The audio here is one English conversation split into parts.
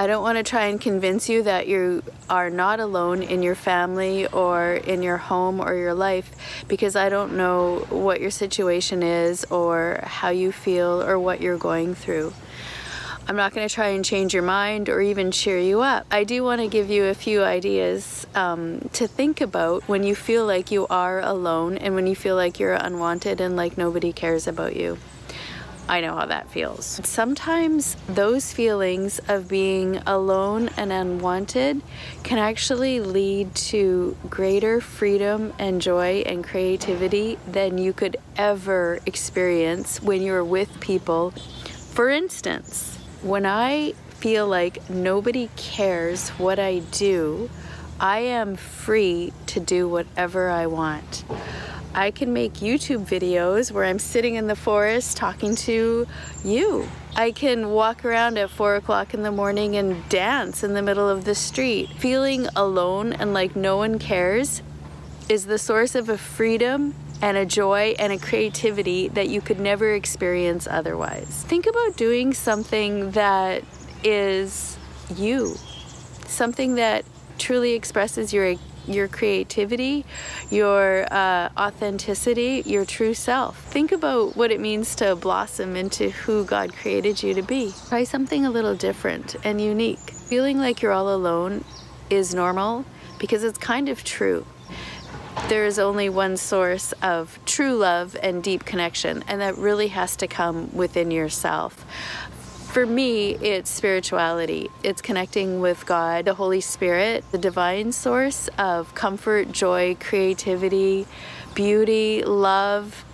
I don't want to try and convince you that you are not alone in your family or in your home or your life because I don't know what your situation is or how you feel or what you're going through. I'm not going to try and change your mind or even cheer you up. I do want to give you a few ideas um, to think about when you feel like you are alone and when you feel like you're unwanted and like nobody cares about you. I know how that feels. Sometimes those feelings of being alone and unwanted can actually lead to greater freedom and joy and creativity than you could ever experience when you're with people. For instance, when I feel like nobody cares what I do, I am free to do whatever I want. I can make YouTube videos where I'm sitting in the forest talking to you. I can walk around at four o'clock in the morning and dance in the middle of the street. Feeling alone and like no one cares is the source of a freedom and a joy and a creativity that you could never experience otherwise. Think about doing something that is you, something that truly expresses your your creativity, your uh, authenticity, your true self. Think about what it means to blossom into who God created you to be. Try something a little different and unique. Feeling like you're all alone is normal because it's kind of true there is only one source of true love and deep connection, and that really has to come within yourself. For me, it's spirituality. It's connecting with God, the Holy Spirit, the divine source of comfort, joy, creativity, beauty, love,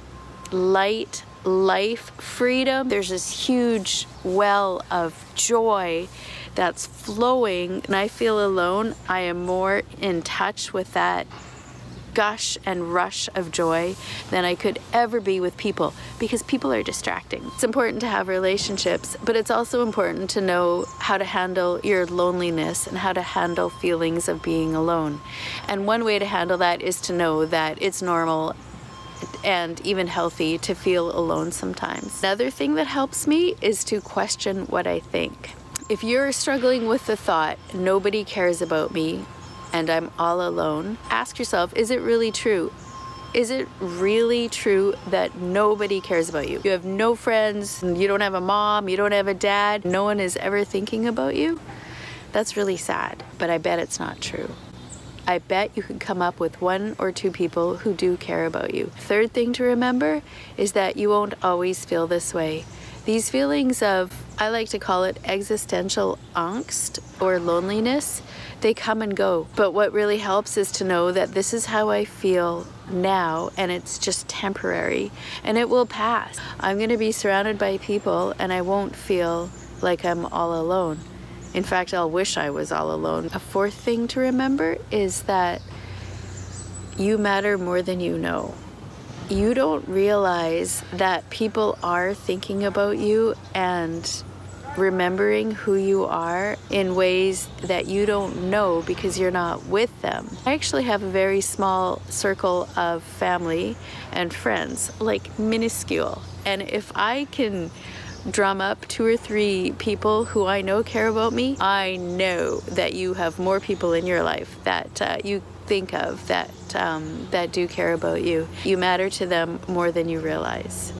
light, life, freedom. There's this huge well of joy that's flowing, and I feel alone. I am more in touch with that gush and rush of joy than I could ever be with people because people are distracting. It's important to have relationships, but it's also important to know how to handle your loneliness and how to handle feelings of being alone. And one way to handle that is to know that it's normal and even healthy to feel alone sometimes. Another thing that helps me is to question what I think. If you're struggling with the thought, nobody cares about me, and I'm all alone, ask yourself is it really true? Is it really true that nobody cares about you? You have no friends, you don't have a mom, you don't have a dad, no one is ever thinking about you? That's really sad, but I bet it's not true. I bet you could come up with one or two people who do care about you. Third thing to remember is that you won't always feel this way. These feelings of, I like to call it existential angst or loneliness, they come and go. But what really helps is to know that this is how I feel now and it's just temporary and it will pass. I'm going to be surrounded by people and I won't feel like I'm all alone. In fact, I'll wish I was all alone. A fourth thing to remember is that you matter more than you know you don't realize that people are thinking about you and remembering who you are in ways that you don't know because you're not with them. I actually have a very small circle of family and friends, like minuscule. And if I can drum up two or three people who I know care about me, I know that you have more people in your life that uh, you think of that um, that do care about you. You matter to them more than you realize.